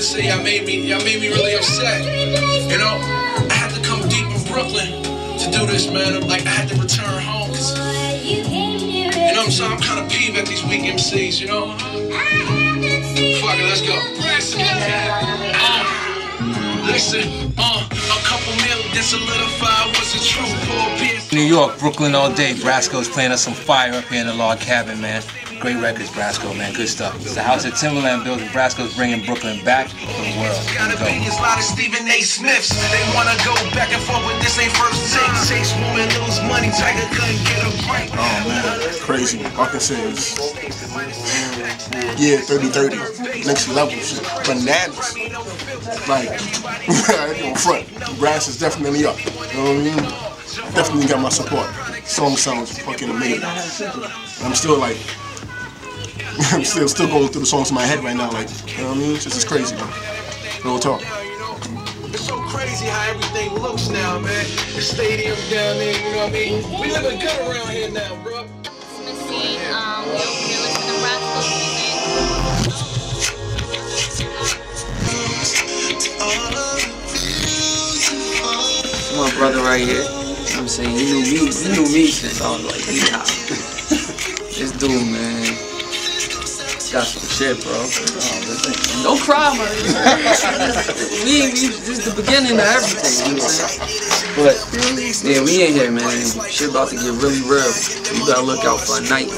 say y'all made me, y'all made me really upset. You know, I had to come deep in Brooklyn to do this, man. I'm Like I had to return home, cause you know what I'm saying. I'm kind of peeved at these weak MCs, you know. Fuck it, let's go. Listen, uh, a couple mil what's the truth. New York, Brooklyn all day. Brasco's playing us some fire up here in the log cabin, man. Great records, Brasco, man. Good stuff. It's the house that Timbaland built. and Brasco's bringing Brooklyn back to the world. Gotta be a lot of Stephen A. Smiths. They wanna go back and forth, but this ain't first take. Chase woman lose money, Tiger couldn't get a break. Oh man, crazy. All I can say is, yeah, 30-30, next level, shit. bananas. Like, I ain't front. Brass is definitely up. You know what I mean? Definitely got my support. Song sounds fucking amazing. I'm still like, I'm still still going through the songs in my head right now. Like, you know what I mean? This is crazy, man. Real talk. It's so crazy how everything looks now, man. The stadium down there, you know what I mean? We living good around here now, bro. Machine, um, you, you listen to Brasco music. my brother right here. You know what I'm saying? He knew me, he knew me since I was like, yeah. this dude, man. Got some shit, bro. Oh, Don't cry, man. we, we, this is the beginning of everything, you know what I'm saying? But, yeah, we ain't here, man. Shit about to get really real. You gotta look out for a night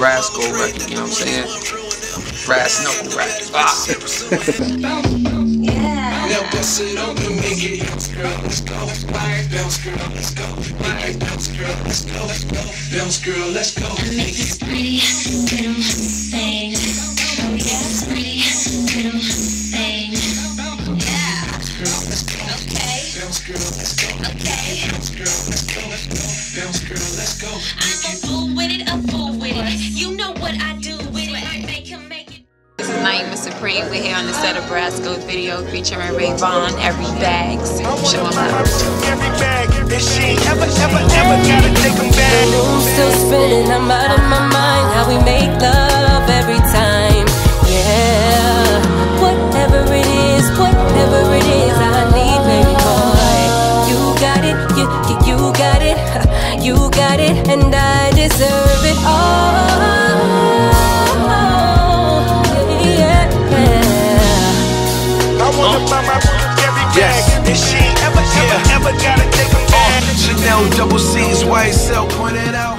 Brasco record, you know what I'm saying? Brass knuckle record. Ah. Now bust it open, make it bounce, girl, let's go. Bounce, girl, let's go. Make bounce, girl, let's go. Bounce, girl, let's go. Make this Bounce, girl, let's go. Okay. Bounce, girl, let's go. Bounce, girl, let's go. I'm a fool with it, a fool with it. You know what I do with it. I make him make it. This is Naima Supreme. We're here on the set of Brasco's video featuring RaVaughn, Every Bags. Show 'em love. Every bag, and she ain't ever, ever, ever gotta take them back. room still spinning, I'm out of my mind. How we make love you got it, and I deserve it all. Yeah, yeah. I wanna buy my every bag, Yes. and she ain't ever, ever, ever gotta take them back. Chanel double C's, white cell pointed out.